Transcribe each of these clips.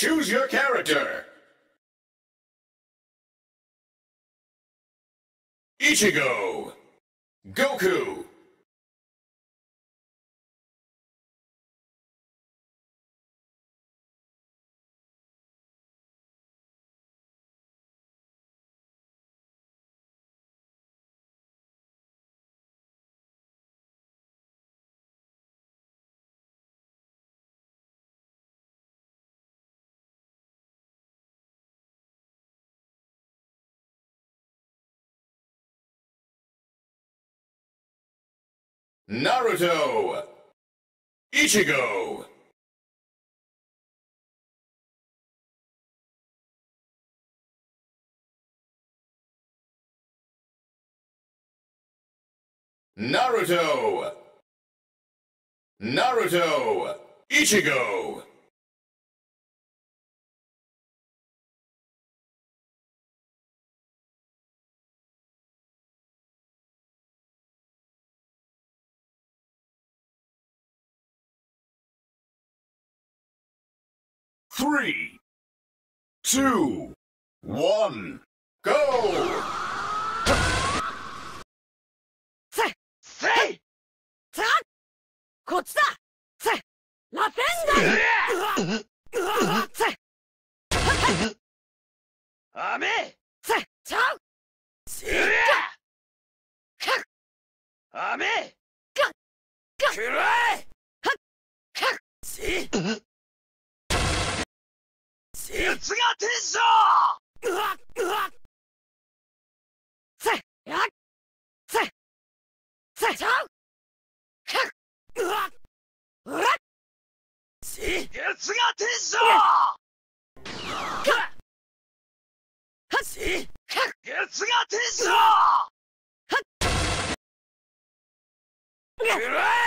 Choose your character. Ichigo. Goku. Naruto. Ichigo. Naruto. Naruto. Ichigo. Three, こっちだンうわうわせいアメせいちゃうシュアアメガガくらえはっしし八つが天章うわうわせやせせちゃううわうわし八つが天章はっ！し八つが天章くら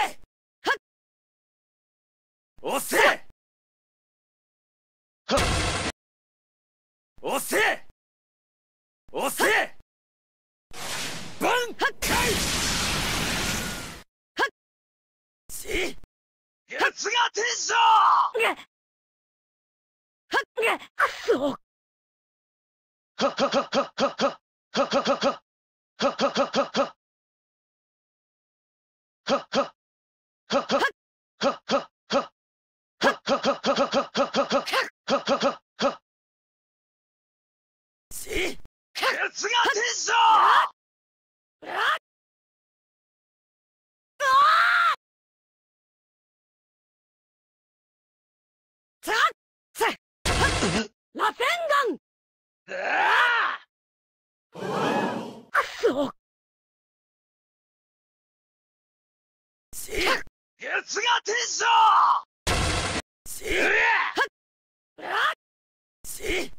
押せ押せバンはっカイし八つが天章げはっげくそし八つが天章うわさあせいはっラフェンガンあくそし八つが天章しううわらしうらうわせいせいダメだせいラフェンガンげげせいうらせいやし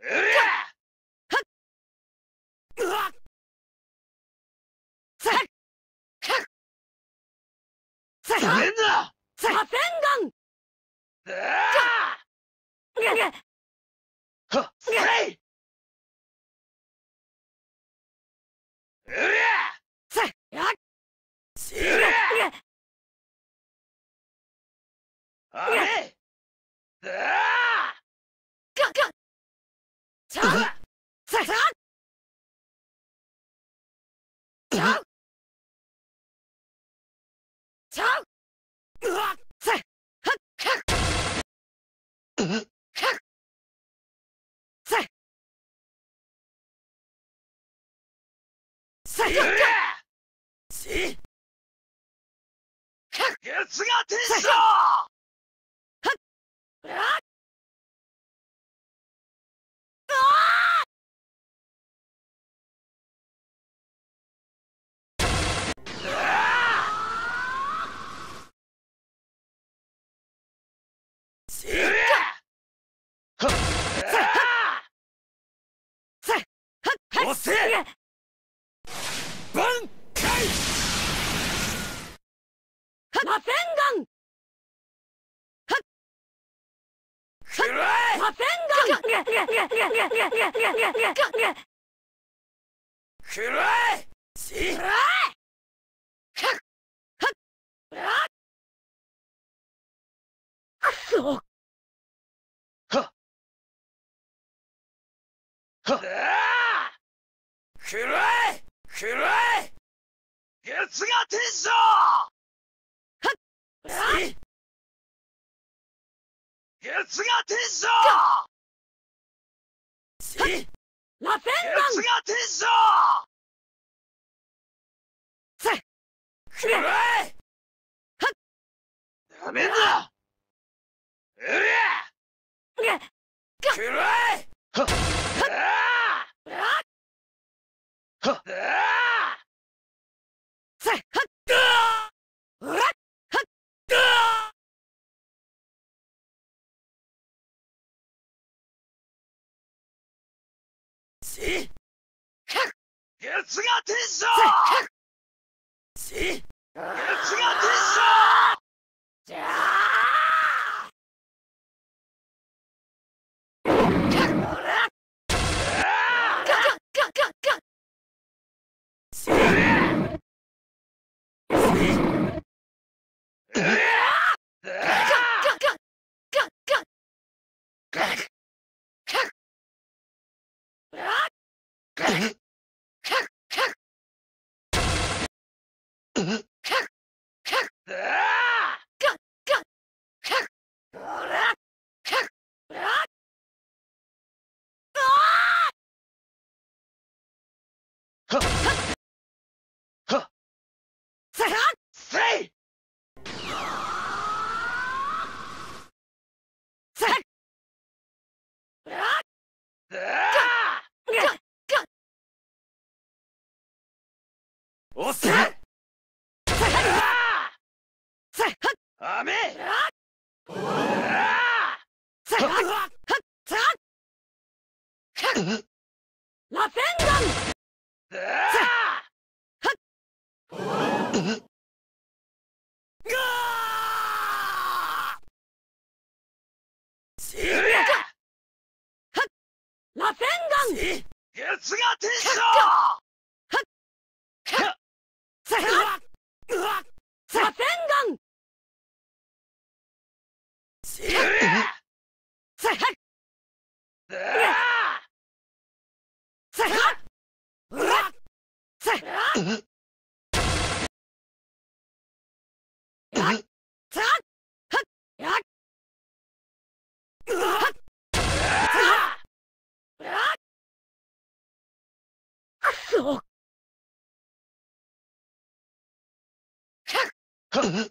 うらげあれあち月が天使だ押せ螺旋丸くらえ螺旋丸くらえしそうははくらえくらえ月が天章月が天章し月が天章丸くらえダメだうりゃくらえはっあーはっあせはっうらっはっーし月が天章し月が天章じゃあせはせい。せあガガおせせあめああせははせは螺旋丸あしうりゃ螺旋丸し月が天章せはうわ Huh?